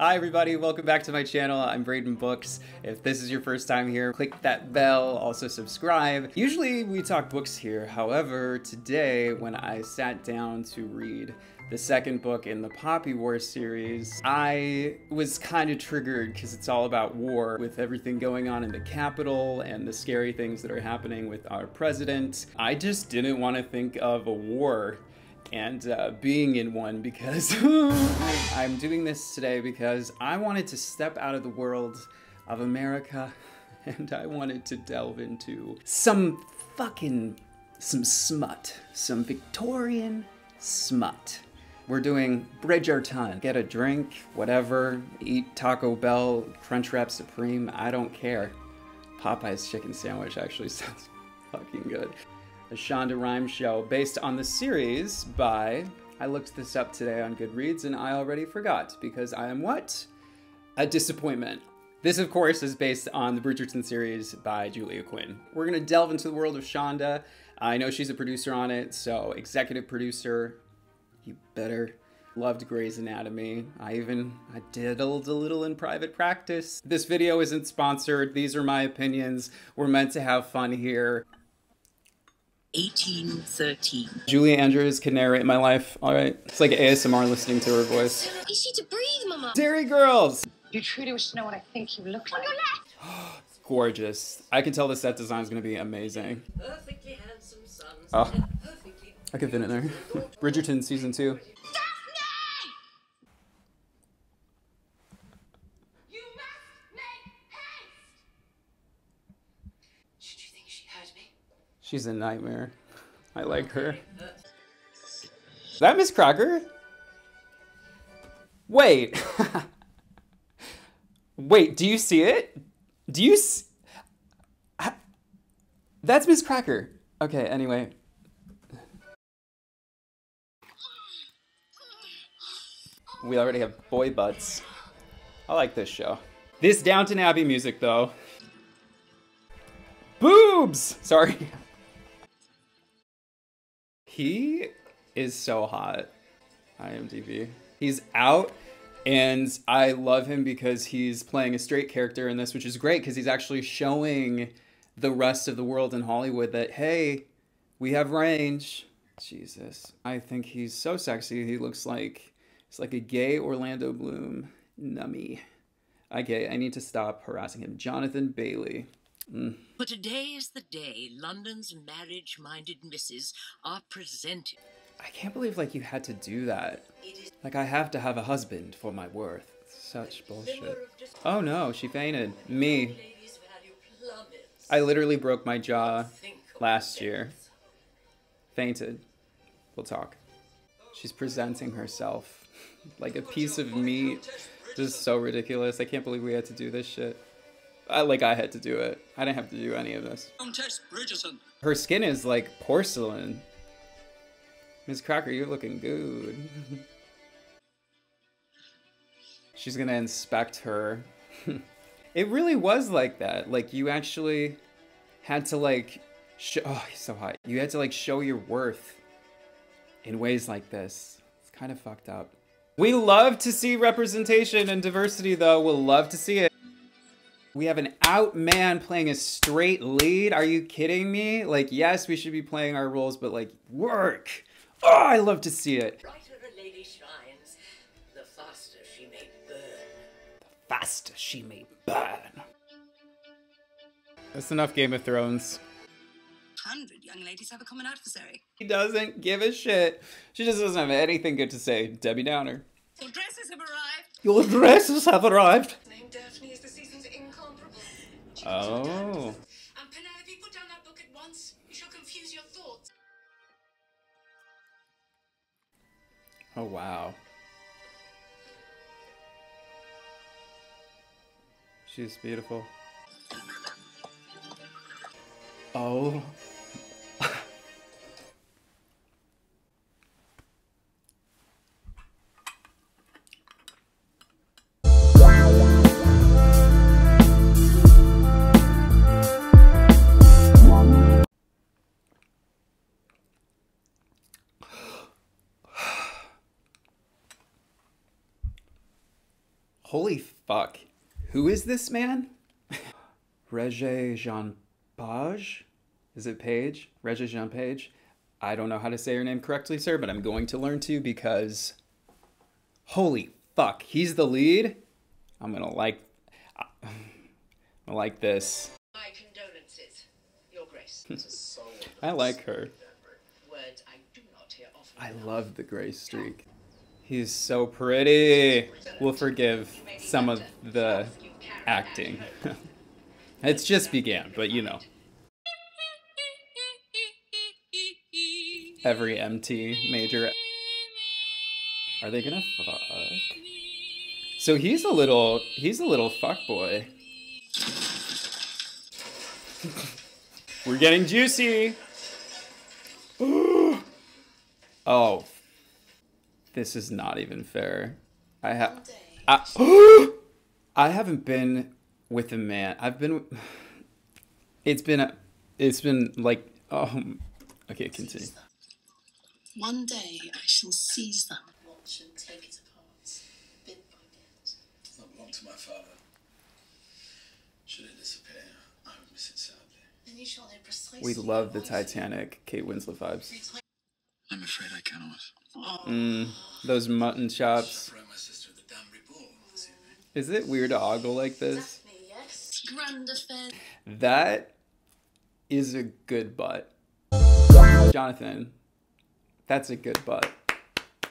Hi everybody, welcome back to my channel. I'm Braden Books. If this is your first time here, click that bell, also subscribe. Usually we talk books here. However, today when I sat down to read the second book in the Poppy War series, I was kind of triggered because it's all about war with everything going on in the Capitol and the scary things that are happening with our president. I just didn't want to think of a war and uh, being in one because I'm doing this today because I wanted to step out of the world of America and I wanted to delve into some fucking some smut, some Victorian smut. We're doing Bridgerton. Get a drink, whatever, eat Taco Bell, Crunchwrap Supreme, I don't care. Popeye's chicken sandwich actually sounds fucking good a Shonda Rhimes show based on the series by. I looked this up today on Goodreads and I already forgot because I am what? A disappointment. This, of course, is based on the Bridgerton series by Julia Quinn. We're going to delve into the world of Shonda. I know she's a producer on it, so executive producer, you better. Loved Grey's Anatomy. I even I diddled a little in private practice. This video isn't sponsored. These are my opinions. We're meant to have fun here. 1813. Julie Andrews can narrate my life, alright? It's like ASMR listening to her voice. Is she to breathe, Mama? Dairy Girls! You truly wish to know what I think you look like. Gorgeous. I can tell the set design is gonna be amazing. Perfectly handsome sons. Oh. I could fit in there. Bridgerton season two. You must make haste! Should you think she heard me? She's a nightmare. I like her. Is that Miss Crocker? Wait. Wait, do you see it? Do you s- That's Miss Cracker. Okay, anyway. We already have boy butts. I like this show. This Downton Abbey music, though. Boobs! Sorry. He is so hot. IMDb. He's out, and I love him because he's playing a straight character in this, which is great because he's actually showing the rest of the world in Hollywood that, hey, we have range. Jesus. I think he's so sexy. He looks like he's like a gay Orlando Bloom. Nummy. Okay, I need to stop harassing him. Jonathan Bailey. Mm. For today is the day London's marriage minded misses are presented. I can't believe like you had to do that. Like I have to have a husband for my worth. Such bullshit. Oh no, she fainted. Me. Ladies value plummets. I literally broke my jaw last year. Fainted. We'll talk. She's presenting herself like a piece of meat. This is so ridiculous. I can't believe we had to do this shit. I, like I had to do it. I didn't have to do any of this. Her skin is like porcelain. Miss Cracker, you're looking good. She's gonna inspect her. it really was like that. Like you actually had to like, sh- oh, he's so hot. You had to like show your worth in ways like this. It's kind of fucked up. We love to see representation and diversity, though. We'll love to see it. We have an out man playing a straight lead. Are you kidding me? Like, yes, we should be playing our roles, but like, work. Oh, I love to see it. brighter a lady shines, the faster she may burn. Fast she may burn. That's enough Game of Thrones. Hundred young ladies have a common adversary. He doesn't give a shit. She just doesn't have anything good to say. Debbie Downer. Your dresses have arrived. Your dresses have arrived. Name Daphne Oh. And Penelope, put down that book at once. You shall confuse your thoughts. Oh, wow. She's beautiful. Oh. Holy fuck. Who is this man? Regé Jean Page? Is it Page? Regé Jean Page? I don't know how to say your name correctly, sir, but I'm going to learn to because holy fuck, he's the lead. I'm gonna like, I like this. My condolences, Your Grace. I like her. Words I do not hear often. I love the gray streak. He's so pretty. We'll forgive some of the acting. it's just began, but you know. Every MT major. Are they gonna fuck? So he's a little, he's a little fuck boy. We're getting juicy. oh, this is not even fair. I have, I, I haven't been with a man. I've been. It's been, a, it's been like, um, okay, continue. One day I shall seize them. Watch and take it apart, bit by bit. Not belong to my father. Should it disappear, I would miss it sadly. Then you shall know precisely. We love the Titanic, Kate Winslet vibes. I'm afraid I cannot. Mm, those mutton chops. Throw my sister at the Danbury Ball this evening. Is it weird to ogle like this? Daphne, yes. Grand affair. That is a good butt. Jonathan, that's a good butt.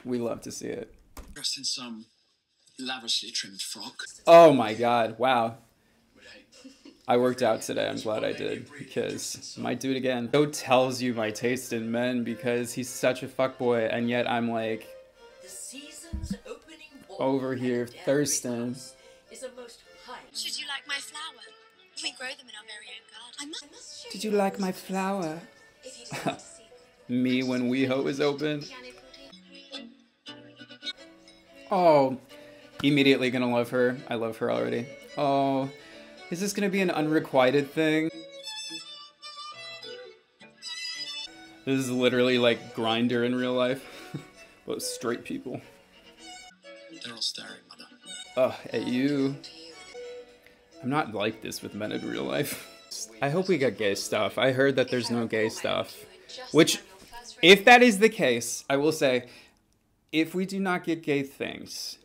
We love to see it. Dressed in some lavishly trimmed frock. Oh my god, wow. Would hate I worked out today. I'm glad I did because might do it again. Joe tells you my taste in men because he's such a fuckboy, and yet I'm like, The season's opening ball Over here, at thirsting. Is a most high. Should you like my flower? We grow them in our very own garden. I must Did you like my flower? If you decide to see Me when WeHo is open. Oh, immediately gonna love her. I love her already. Oh, is this gonna be an unrequited thing? This is literally like Grindr in real life. but straight people. They're all staring, mother. Ugh, at you. I'm not like this with men in real life. I hope we get gay stuff. I heard that there's no gay stuff. Which, if that is the case, I will say, if we do not get gay things,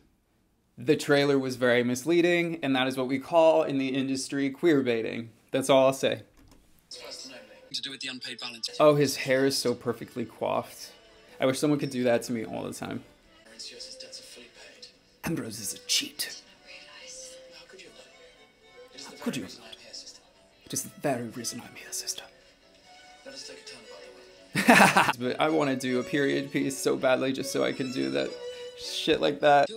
the trailer was very misleading, and that is what we call in the industry queer baiting. That's all I'll say. To do with the unpaid balance. Oh, his hair is so perfectly coiffed. I wish someone could do that to me all the time. Mauricio's debts are fully paid. Ambrose is a cheat. How could you have it? Is the could very you reason I'm here, sister. It is the very reason I'm here, sister. Let us take a turn by the way. but I want to do a period piece so badly just so I can do that shit like that.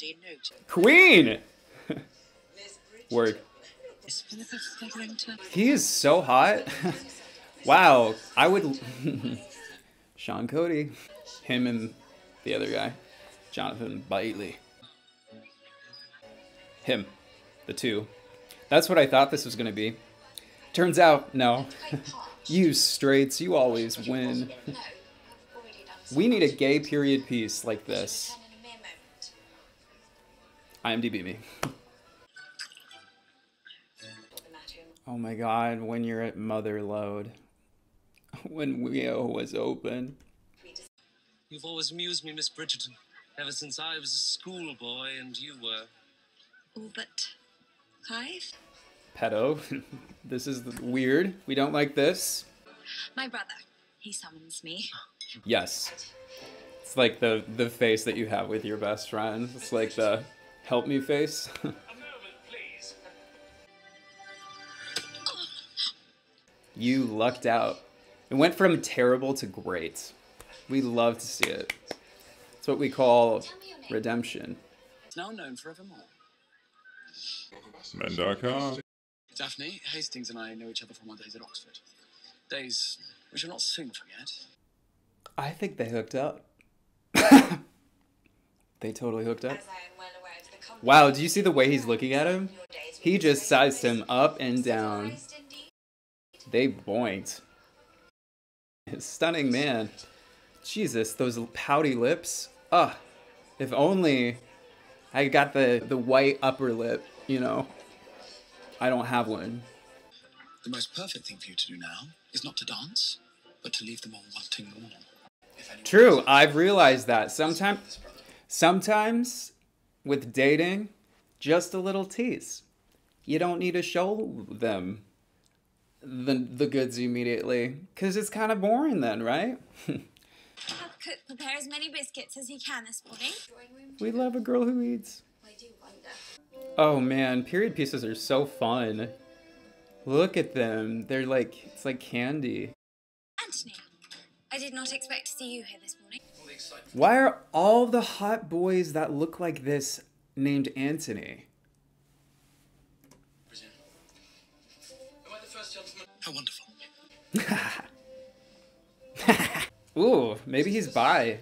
Too late. I already noted. Queen! Word. Is Philippa Featherington? He is so hot. wow. I would. Sean Cody. Him and the other guy. Jonathan Bailey. Him. The two. That's what I thought this was going to be. Turns out, no. you straights, you always win. No, I've already done so We need a gay period piece like this. IMDb me. What the? Oh my god, when you're at mother load. When WeHo was open. You've always amused me, Miss Bridgerton, ever since I was a schoolboy and you were. Oh, but five? Pedo. this is weird. We don't like this. My brother. He summons me. Yes. It's like the the face that you have with your best friend. It's like the help me face. A moment, please. you lucked out. It went from terrible to great. We love to see it. It's what we call redemption. It's now known forevermore. Men.com. Daphne, Hastings and I know each other from our days at Oxford. Days we shall not soon forget. I think they hooked up. they totally hooked up. Wow, do you see the way he's looking at him? He just sized him up and down. They boinked. Stunning man. Jesus, those pouty lips. Ah, if only I got the the white upper lip, you know. I don't have one. The most perfect thing for you to do now is not to dance, but to leave them all wanting more. True, I've realized that sometimes sometimes with dating, just a little tease. You don't need to show them the the goods immediately cuz it's kind of boring then, right? Cook prepare as many biscuits as he can this morning. we love a girl who eats. I do wonder. Oh man, period pieces are so fun. Look at them. They're like it's like candy. Anthony, I did not expect to see you here this morning. Why are all the hot boys that look like this named Anthony? Am I the first gentleman? How wonderful. Ooh, maybe he's bi.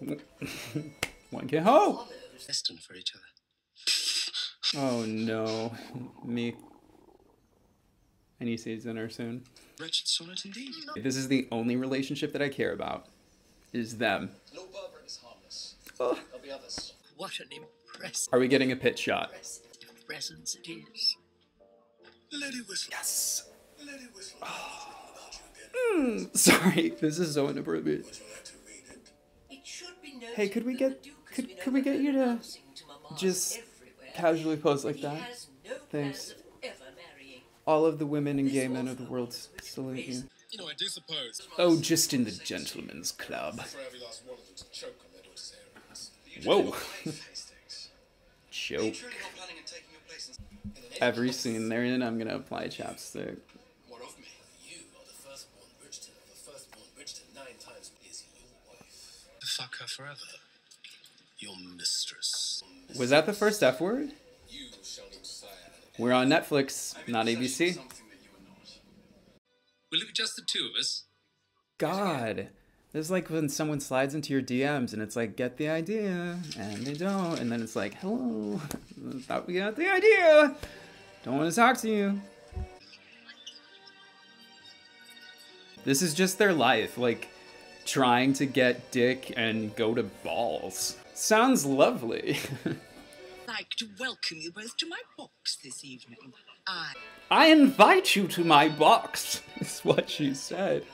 One can hope. Destined for each other. Oh no, me. Any seeds in her soon. Wretched sonnet indeed. This is the only relationship that I care about. Is them. Lord Berbrooke is harmless. Oh. There'll be others. What an impressive Are we getting a pit shot? presence it is. Lady Whistle. Yes. Lady Whistle. Ah. Hmm, sorry, this is so inappropriate. It should be Hey, could we get- the Duke has could- been could we get you to to just everywhere Casually pose like that. no Thanks. plans of ever marrying. All of the women and gay men of the world salute you. You know, I do suppose. Oh, just in the gentleman's club. For every last one of them to choke on their daughter's areas. Whoa. Joke. Truly not planning on taking your place in, in the name Every scene they're in, I'm gonna apply chapstick. What of me? You are the firstborn Bridgerton of the firstborn Bridgerton nine times is your wife. Fuck her forever. Your mistress. Was that the first F word? You shall not sire. We're on Netflix, not ABC. Something that you. Will it be just the two of us? God. It's like when someone slides into your DMs and it's like, get the idea, and they don't, and then it's like, hello, thought we got the idea. Don't want to talk to you. This is just their life, like trying to get dick and go to balls. Sounds lovely. like to welcome you both to my box this evening. I I invite you to my box, is what she said.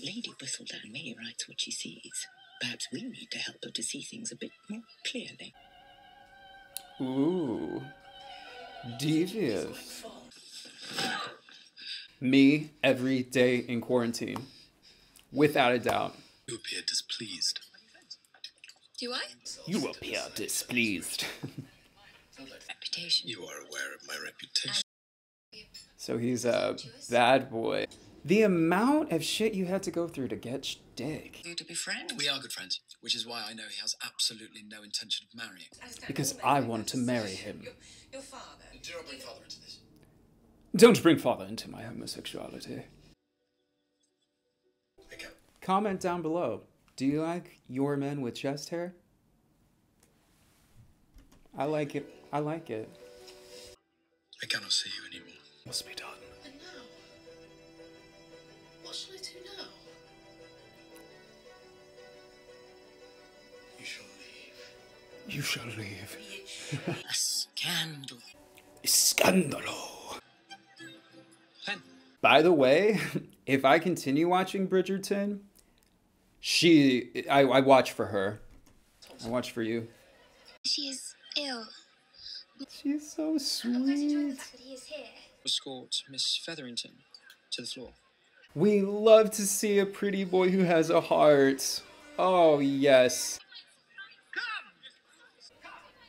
Lady Whistledown may writes what she sees. Perhaps we need to help her to see things a bit more clearly. Ooh. Devious. Me every day in quarantine. Without a doubt. You appear displeased. Do I? You appear displeased. Reputation. You are aware of my reputation. so he's a bad boy. The amount of shit you had to go through to get sh- dick. You to be friends. We are good friends, which is why I know he has absolutely no intention of marrying. Because I want to marry him. Your father. Do not bring father into this. Don't bring father into my homosexuality. Comment down below. Do you like your men with chest hair? I like it. I like it. I cannot see you anymore. Must be done. And now? What shall I do now? You shall leave. You shall leave. a scandal. Scandalo. By the way, if I continue watching Bridgerton, she, I, I watch for her. I watch for you. She is ill. She's so I'm glad you joined sweet. us, but he is here. Escort Miss Featherington to the floor. We love to see a pretty boy who has a heart. Oh, yes.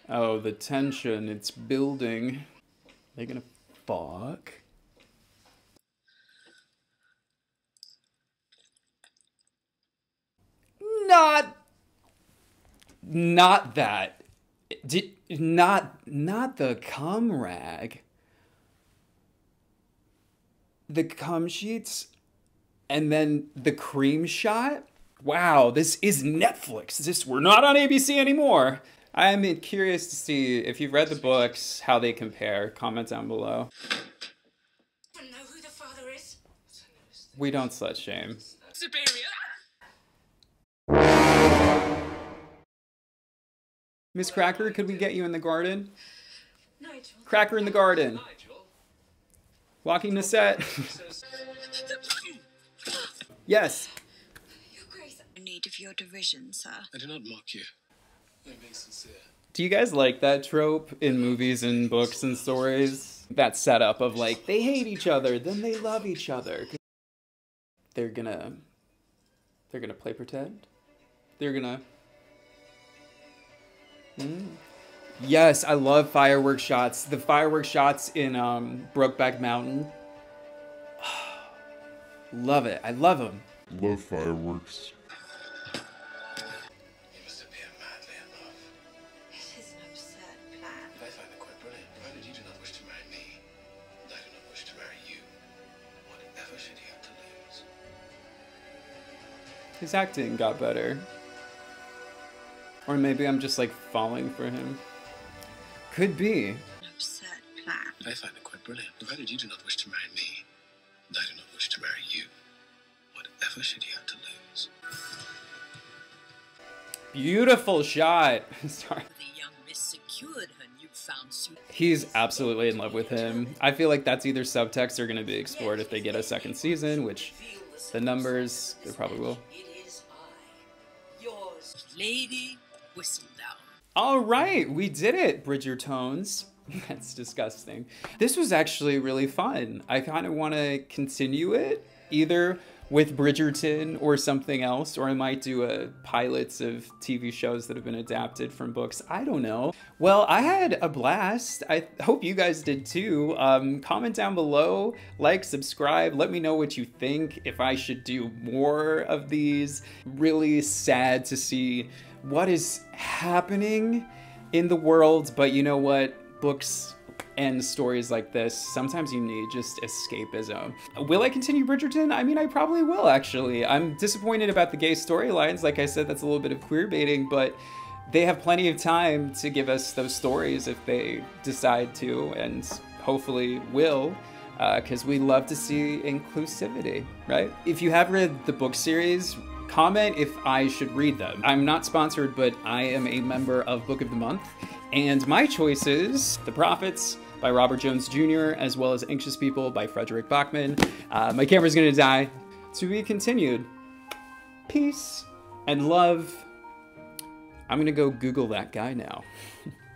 Oh, the tension, it's building. They're gonna fuck? Not. Not that. Did, not not the cum rag. The cum sheets and then the cream shot. Wow, this is Netflix. This we're not on ABC anymore. I'm curious to see if you've read the books, how they compare. Comment down below. don't know who the father is. We don't slut shame. Superior. Miss Cracker, could we get you in the garden? Nigel. Cracker in the garden. Walking the set. yes. Your Grace. In need of your derision, sir. I do not mock you. I'm being sincere. Do you guys like that trope in movies and books and stories? That setup of like, they hate each other, then they love each other. They're gonna. They're gonna play pretend? They're gonna. Mm. Yes, I love firework shots. The firework shots in um, Brokeback Mountain. love it. I love them. Love fireworks. You must appear madly in love. It is an absurd plan. I find it quite brilliant. Provided you do not wish to marry me, and I do not wish to marry you, whatever should he have to lose? His acting got better. Or maybe I'm just like falling for him. Could be. An absurd plan. I find it quite brilliant. Provided you do not wish to marry me, and I do not wish to marry you, whatever should he have to lose? Beautiful shot. Sorry. The young miss secured her newfound suit. He's absolutely in love with him. I feel like that's either subtext or going to be explored if they get a second season, which the numbers, they probably will. It is I, yours, Lady Whistledown. All right, we did it, Bridgertones. That's disgusting. This was actually really fun. I kind of want to continue it either with Bridgerton or something else, or I might do a pilots of TV shows that have been adapted from books. I don't know. Well, I had a blast. I hope you guys did too. Um, comment down below, like, subscribe. Let me know what you think. If I should do more of these. Really sad to see what is happening in the world, but you know what? Books and stories like this, sometimes you need just escapism. Will I continue Bridgerton? I mean, I probably will actually. I'm disappointed about the gay storylines. Like I said, that's a little bit of queer baiting, but they have plenty of time to give us those stories if they decide to, and hopefully will uh, because we love to see inclusivity, right? If you have read the book series, comment if I should read them. I'm not sponsored, but I am a member of Book of the Month, and my choices The Prophets by Robert Jones Jr., as well as Anxious People by Fredrik Backman. Uh, my camera's gonna die. To be continued. Peace and love. I'm gonna go Google that guy now.